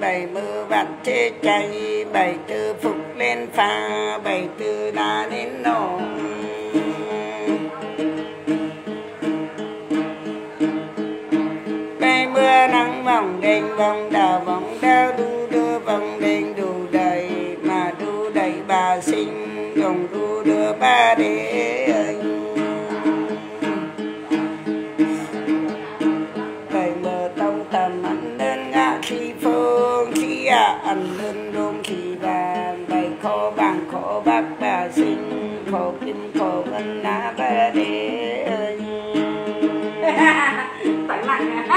bảy mưa vạn chê chay, bảy tư phục lên pha, bảy tư đã đến nổ bảy mưa nắng vòng đền vòng, đào vòng đeo đu bà sinh khổ kim khổ ngân lá ba đế anh Tặng nặng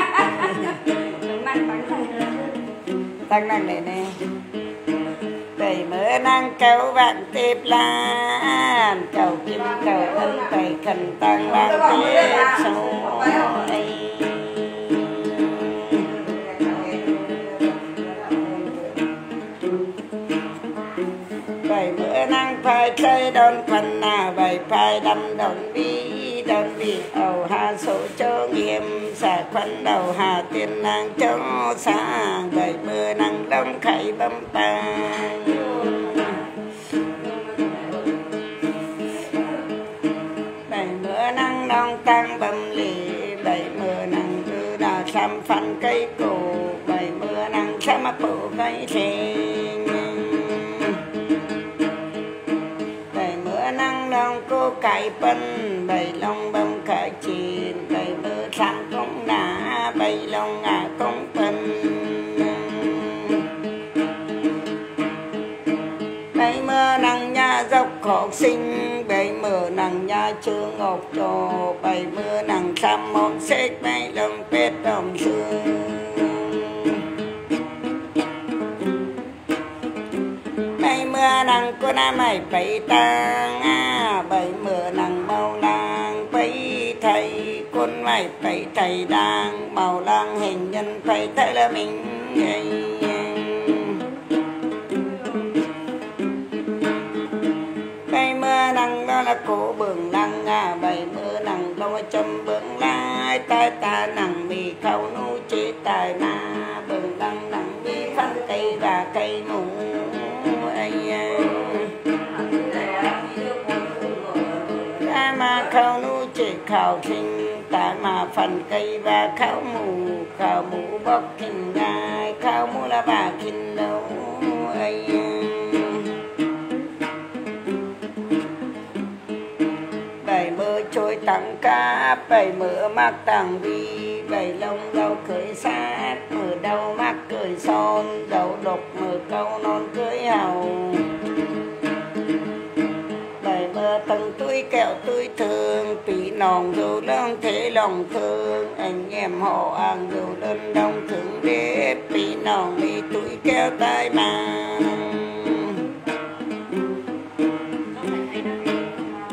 Tặng nặng tặng nặng. Tăng này nè. Tẩy mỡ năng cầu vạn tiếp lan Cầu kim cầu ân tẩy khẩn tăng vạn tiếp sâu say phai chơi đón phần Bảy phai đâm đón bi đón bi ẩu hà số cho nghiêm, xả khoăn đầu hà tiên năng cho xa Bảy mưa nắng đông khải bấm tay. Bảy mưa nắng đông tăng bấm lì, Bảy mưa nắng cứ đà xăm phân cây cổ Bảy mưa nắng xăm phụ cây sinh cây bên bầy long bông khởi chìm bảy mưa sáng cũng đá bầy long à cũng bên bầy mưa nằng nhà dốc khổ sinh, bầy mưa nằng nhà chưa ngọc trò, bầy mưa nằng xăm môn xếp bầy long pết đồng xương bảy mưa nắng cô nam mày bảy tang thầy đang bảo lang hình nhân bảy thầy là mình bảy mưa nắng đó là cổ bường nắng à bảy mưa nắng đó là châm bướng lai, tai ta nắng mì khâu nu chế tài na. Bường nắng nắng mi phân cây và cây nụ anh em mà khâu nu chỉ khảo kinh ta mà phần cây ba khao mù khao mù bóc kinh gai khao mù là bà kinh đâu ấy, à. bảy mơ trôi tặng cá bảy mơ mắc tặng vi bảy lông đầu cưới sát mở đầu mắc cười son đầu độc mở câu non cưới hầu. Bảy mơ tăng tươi kẹo tươi thương tùy nòng dù lương thế lòng thương. Anh em họ ăn dù đơn đông thương đếp tùy nòng đi tươi kẹo tai mang.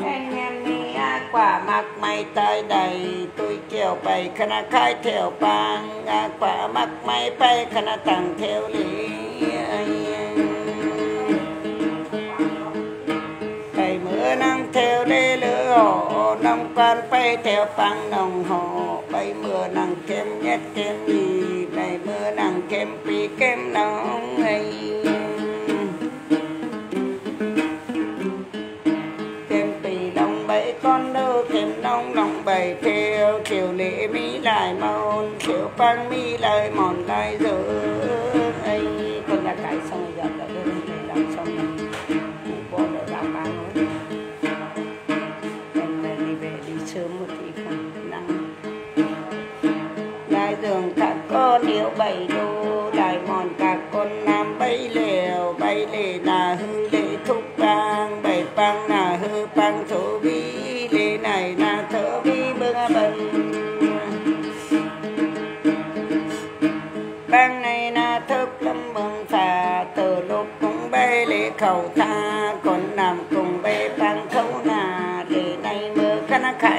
Anh em đi quả mắc may tay đầy tôi kiểu bày khana khai theo bang. Á quả mắc may bay khana tặng theo lý. Nông bay theo phang nồng hồ bay mưa nắng kem nhất kem gì này mưa nắng kem pi kem nóng ấy kem pì nóng bảy con đâu kem nóng nóng bảy theo chiều lễ mỹ lại mau chiều phang mỹ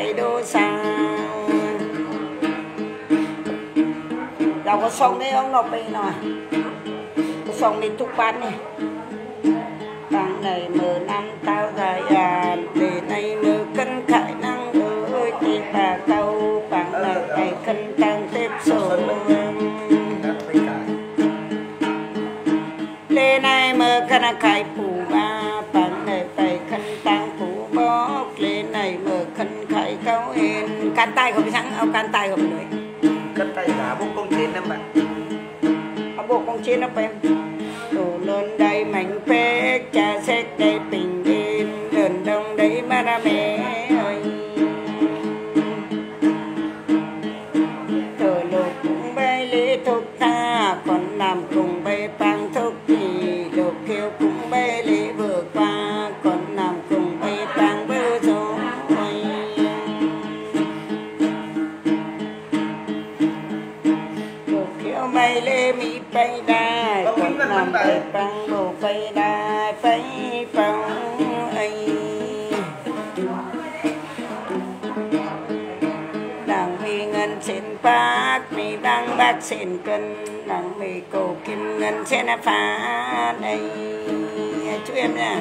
chạy đua xa. Là có sông đấy, ông nộp bên rồi có sông đi, thúc bán này. Tháng này mười năm, tao dài à để nay mơ cân khải năng ơi thì bà tao. Bằng lời này cân tăng tiếp sổ lên này mơ cân khải chết em bạn. Ông bộ con chết em. Tổ lớn đây mảnh phép cha xét đây tình yên đơn đông đầy mà ra mẹ. tay bao anh nàng mi ngân trên bát mi băng bác trên cân nàng mi cổ kim ngân trên phá đây chú em nha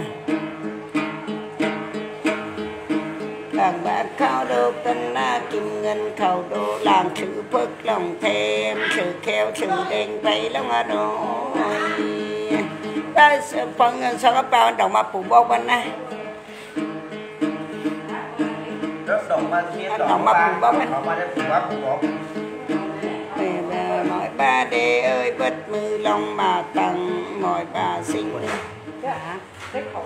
làng bạc khao đô tân na kim ngân khẩu đô làng chữ phước lòng thêm chữ khéo chữ đen bay lòng ở đô phân ngân sao có bao đồng mà phụ bố bên này. Đồng ma chiến Anh đồng đồng ma ba phủ bóng anh. đồng ma phủ bóng phủ bóng Mẹ bà mọi ba đê ơi bất mư lòng mà tầng mọi bà sinh Dạ, cái khẩu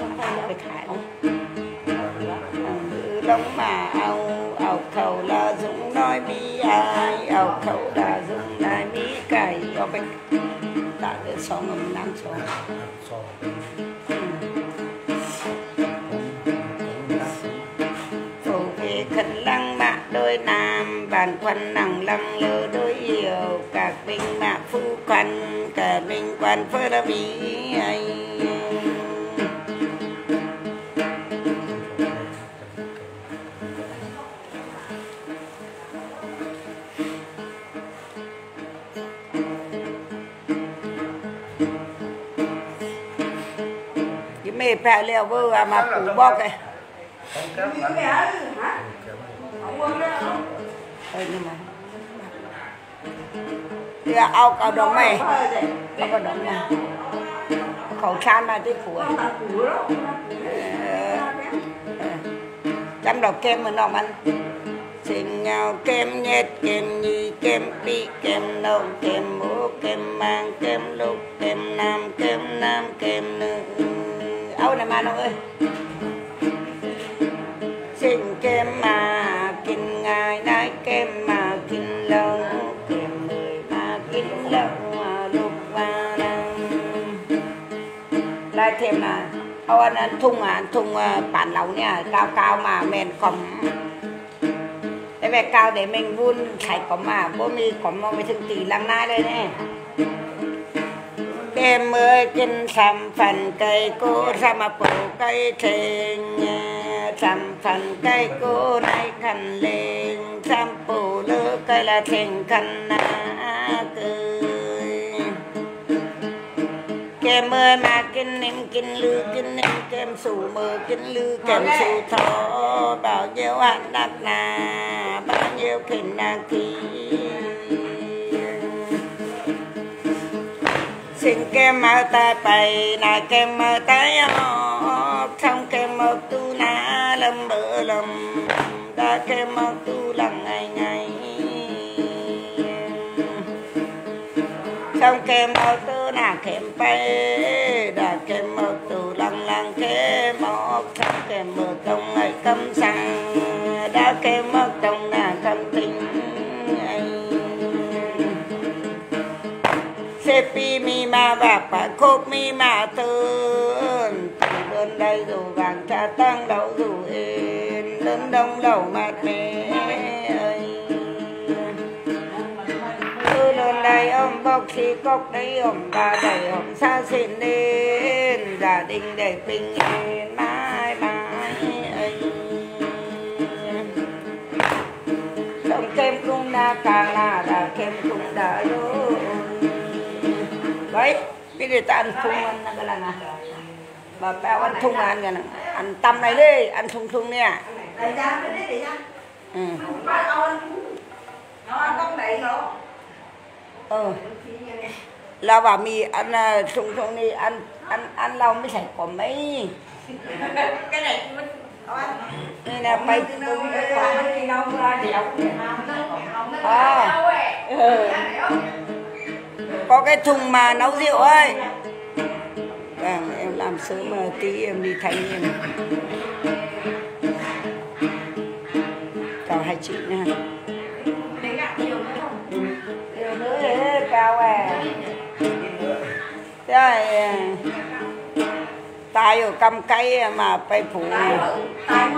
mư lòng mà ao ao khẩu là dũng nói bi ai ao khẩu là dũng nói bi cải có bệnh đã được sống ngầm năm sống. Phổ về khẩn lăng mạ đôi nam, bàn quan nặng lăng lơ đôi yêu các binh mạ phu quan cả binh quan phơ đa bí ai phải leo vô à Không quên đó? Ê, nhưng mà thì ao cầu đồng mày ao cầu đồng mày khẩu trang mà tí phủ chăm đầu kem mà nó ăn. Xin nhau kem nhét kem nhì kem pi kem nâu kem mũ kem mang kem lúc kem nam kem nam kem nữ. เอาหน่ะมาน้องเอ้ยสิ่งเกมมากินง่ายได้เกมมากินเล้าเกมเลยมากินเล้ามาลูกมาลังได้เทมนะเอาอันนั้นทุ่งอะทุ่งป่านเหล่าเนี่ยกาวกาวมาแมนคอมแต่แม่กาวเดี๋ยวแมงวุ่นไข่กล่อมมาบ่มีกอมมองไปถึงตีลังหน้าเลยเนี่ย tem mơ kinh sam phần cây cô sam phụ cây thình sam phần cây cô này khăn lên sam phụ lơ cây là thình khăn na cười kem mơ na kinh em kinh lư kinh em kem sù mơ kinh lư kem sù thọ. Bao nhiêu hạnh đắc na bao nhiêu kinh na kia xin kem mơ ta bày na kem mơ tay học xong kem mơ tu na lâm bờ lâm, đã kem mơ tu lần ngày ngày. Xong kem mơ tu na kem bay đã kem mơ tu lăng lăng kem mơ xong kem mơ công ngày cấm sang đã kem mơ trong na cấm mi ma khúc mi mà tương Từ đơn đây dù vàng cha tăng đậu dù yên Lớn đông đầu mặt mẻ ơi Từ đơn đây ông bốc xì cốc đấy ông bà đầy, ông xa xin đến Gia đình để bình yên mãi mãi ơi Đồng kem cũng đã, càng là đã kem cũng đã rồi Vậy, biết người ta ăn thung ăn cái là nè. Bà tao ăn thung ăn à, cái nè. Ăn tăm này đi, ăn thung thung nè. Ừ. ừ. Là bà mì ăn à, thung thung đi, ăn ăn ăn lâu mới sạch có mấy. cái này đây là bay cùng với quả đi đâu? À. ừ có cái thùng mà nấu rượu ơi à, vâng, em làm sớm mà tí em đi thay em. Chào hai chị nha. Nhiều nữa đấy, cao à. Đây ờ, tay ở cầm cây mà phải phủ. Tài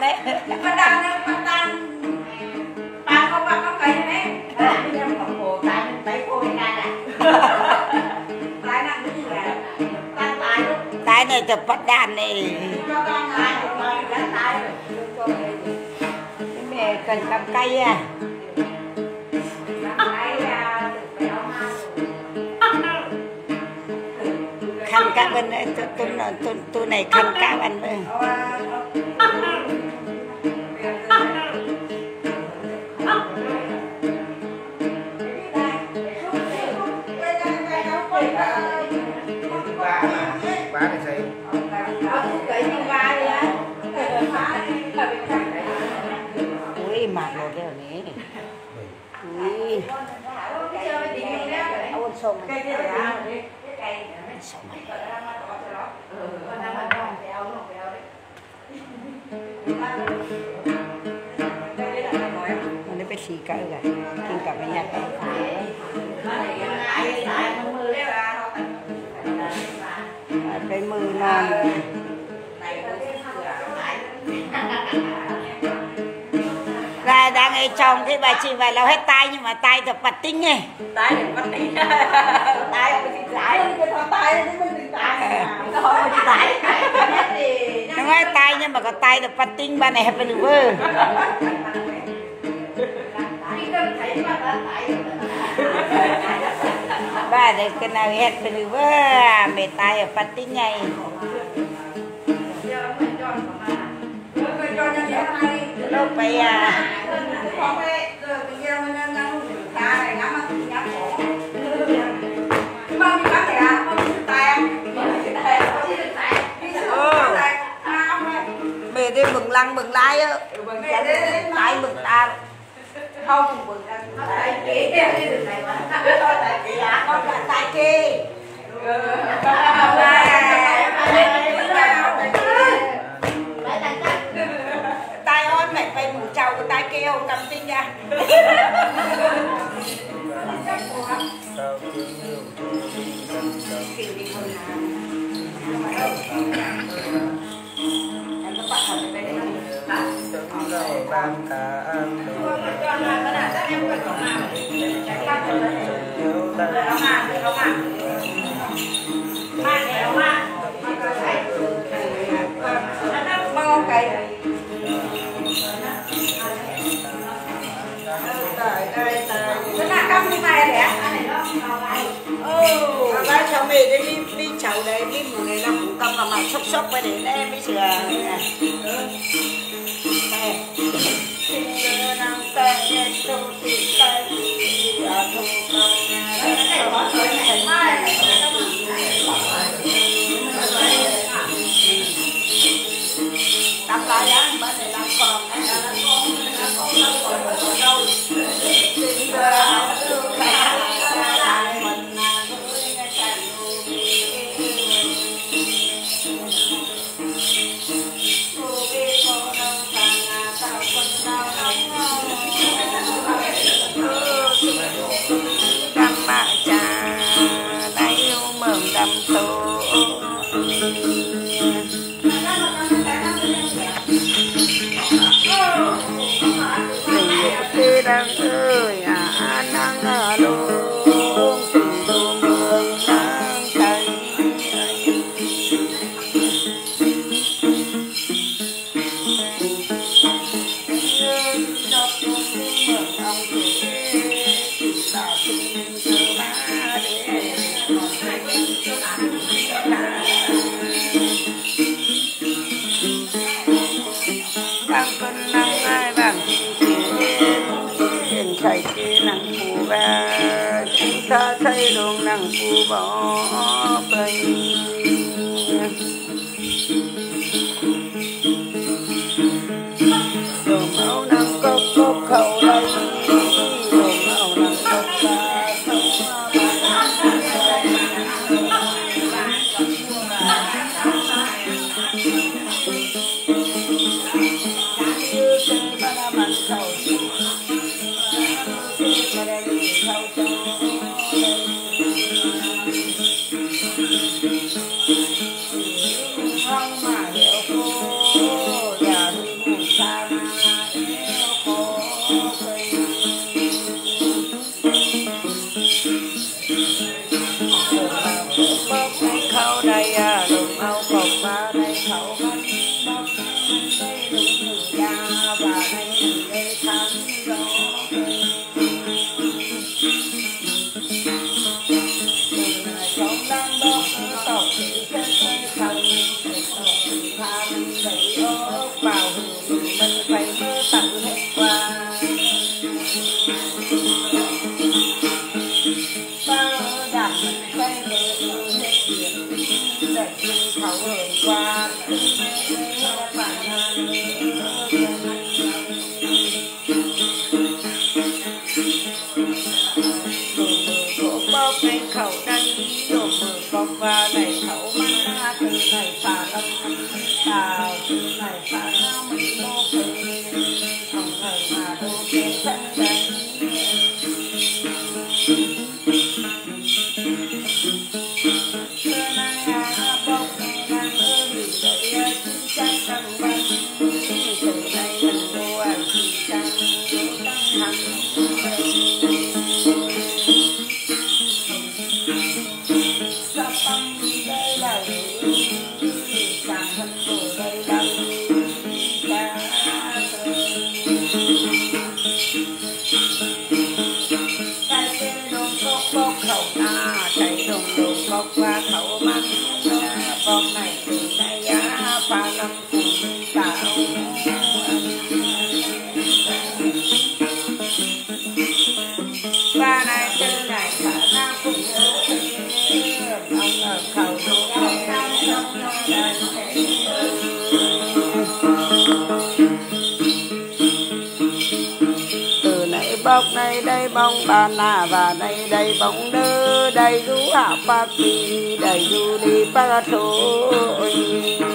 đấy. Bắt đăng nó bắt đăng. Ba không ba không cây này em không hồ tay tay cô này nè tay cái gì vậy tay tay tay phát đam này. Cho con tay tay Cái mẹ cần cầm cây à? Khăn cá bên tôi tôi, tôi này khăn cá bên ui mà đồ đây này ui ôn sông này sông này nó phải xì cỡ rồi kim cả với nhặt cái mưa non là đang ấy chồng cái bà chị phải lau hết tay nhưng mà tay thật bật tinh ấy. Tay này bắt đi tay không bị thằng tay nó mới bị nó hỏi bị tay nó nói tay nhưng mà có tay thật bật tinh bà này được vơ bà đây cái nào được vơ mẹ tay ở bật tinh này lúc bây à. Mẹ đi mừng lăng mừng lai á. Tay mừng ta. Không mừng tay kia con là tay kia chầu của cầm tinh ra. Tưởng này để ừ. Ba cháu mẹ đi đi đi cháu đấy đi một ngày làm cũng tâm là mà sốc sốc với đến em mới sửa Tắm bè chúng ta thấy đường năng phù bỏ bình walking. ba năm cùng mình tạo ba này tư này khả năng cùng hữu tình ông ở khẩu đồ ông nam trong nó là thế từ nãy bóc đây đây bông bà nà và đây đây bóng đơ đây du hạ pa pi đây du đi pa thôi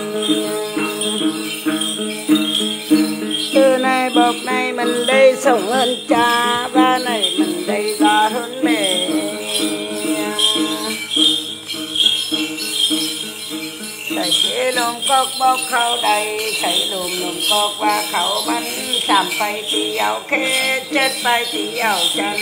mình đây sống hơn cha, ba này mình đây già hơn mẹ. Thầy chế lùm cốc bốc khâu đầy, thầy lùm lùm cốc qua khẩu bánh. Sàm bay thì ảo khế chết bay thì ảo chân